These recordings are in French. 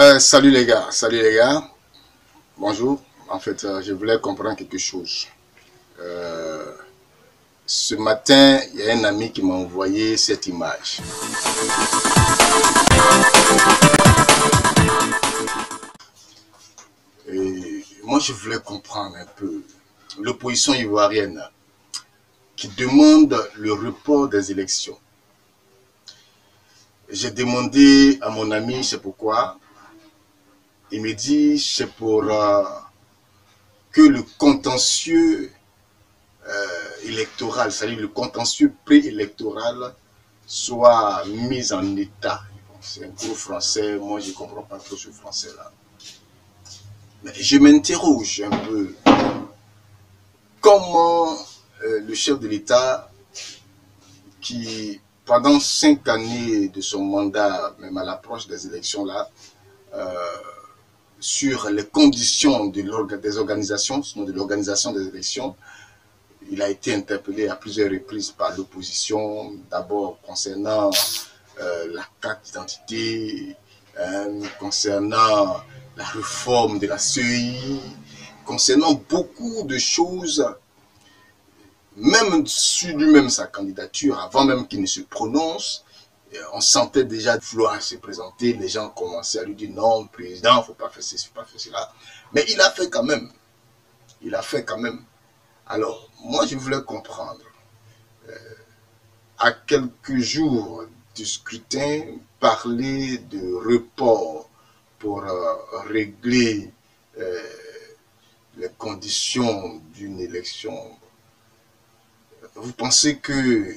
Euh, salut les gars, salut les gars. Bonjour. En fait, euh, je voulais comprendre quelque chose. Euh, ce matin, il y a un ami qui m'a envoyé cette image. Et moi, je voulais comprendre un peu l'opposition ivoirienne qui demande le report des élections. J'ai demandé à mon ami, c'est pourquoi. Il me dit, c'est pour euh, que le contentieux euh, électoral, c'est-à-dire le contentieux préélectoral, soit mis en état. C'est un gros français, moi je ne comprends pas trop ce français-là. Mais je m'interroge un peu. Comment euh, le chef de l'État, qui pendant cinq années de son mandat, même à l'approche des élections là, sur les conditions de des organisations, de l'organisation des élections, il a été interpellé à plusieurs reprises par l'opposition, d'abord concernant euh, la carte d'identité, hein, concernant la réforme de la CEI, concernant beaucoup de choses, même sur lui-même sa candidature, avant même qu'il ne se prononce, on sentait déjà vouloir se présenter, les gens commençaient à lui dire non, président, faut pas faire ceci, faut pas faire cela. Mais il a fait quand même. Il a fait quand même. Alors, moi, je voulais comprendre, euh, à quelques jours du scrutin, parler de report pour euh, régler euh, les conditions d'une élection. Vous pensez que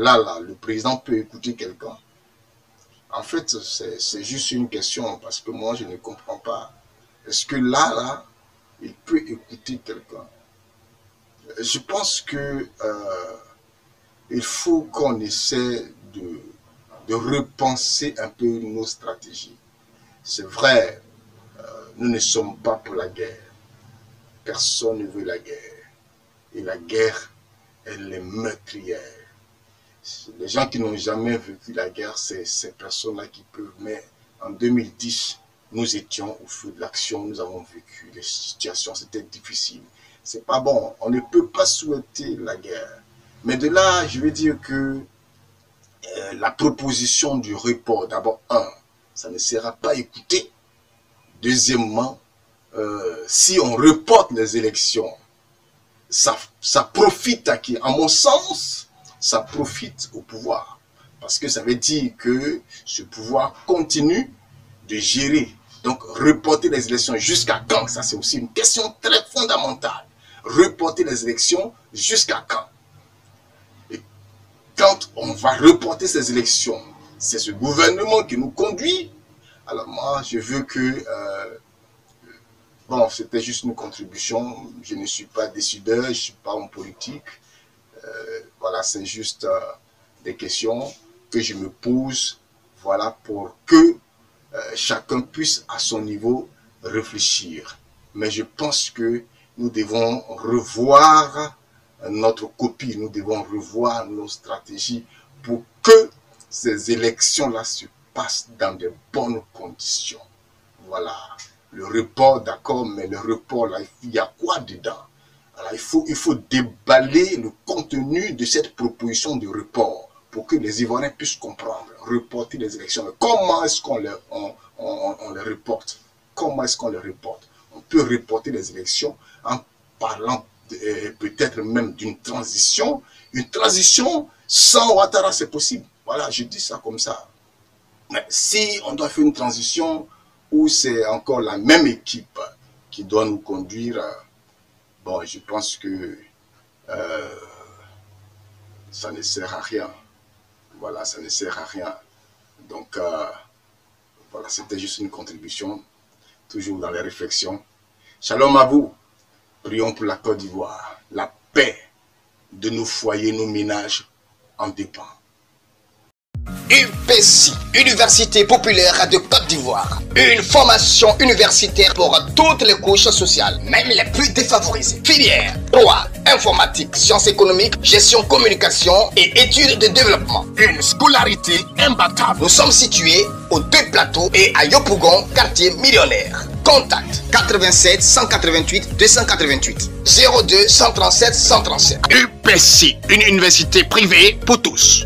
là, là, le président peut écouter quelqu'un En fait, c'est juste une question parce que moi, je ne comprends pas. Est-ce que là, là, il peut écouter quelqu'un? Je pense que euh, il faut qu'on essaie de, repenser un peu nos stratégies. C'est vrai, euh, nous ne sommes pas pour la guerre. Personne ne veut la guerre. Et la guerre, elle est meurtrière. Les gens qui n'ont jamais vécu la guerre, c'est ces personnes-là qui peuvent. Mais en 2010, nous étions au feu de l'action, nous avons vécu les situations, c'était difficile. C'est pas bon. On ne peut pas souhaiter la guerre. Mais de là, je veux dire que euh, la proposition du report, d'abord, un, ça ne sera pas écouté. Deuxièmement, euh, si on reporte les élections, ça, ça profite à qui? À mon sens, ça profite au pouvoir. Parce que ça veut dire que ce pouvoir continue de gérer. Donc, reporter les élections jusqu'à quand? Ça, c'est aussi une question très fondamentale. Reporter les élections jusqu'à quand? Et quand on va reporter ces élections, c'est ce gouvernement qui nous conduit. Alors moi, je veux que... Euh, bon, c'était juste une contribution. Je ne suis pas décideur, je ne suis pas en politique. Euh, voilà, c'est juste euh, des questions que je me pose, voilà, pour que chacun puisse à son niveau réfléchir. Mais je pense que nous devons revoir notre copie, nous devons revoir nos stratégies pour que ces élections-là se passent dans de bonnes conditions. Voilà. Le report, d'accord, mais le report, il y a quoi dedans? Il faut, déballer le contenu de cette proposition de report pour que les Ivoiriens puissent comprendre, reporter les élections. Comment est-ce qu'on les, reporte? Comment est-ce qu'on les reporte? On peut reporter les élections en parlant euh, peut-être même d'une transition. Une transition sans Ouattara, c'est possible. Voilà, je dis ça comme ça. Si on doit faire une transition où c'est encore la même équipe qui doit nous conduire, bon, je pense que euh, ça ne sert à rien. Voilà, ça ne sert à rien. Donc, euh, voilà, c'était juste une contribution, toujours dans les réflexions. Shalom à vous. Prions pour la Côte d'Ivoire. La paix de nos foyers, nos ménages en dépend. UPC, Université populaire de Côte d'Ivoire. Une formation universitaire pour toutes les couches sociales, même les plus défavorisées. Filière 3, informatique, sciences économiques, gestion communication et études de développement. Une scolarité imbattable. Nous sommes situés aux deux plateaux et à Yopougon, quartier millionnaire. Contact 87 188 288 02 137 137. UPC, une université privée pour tous.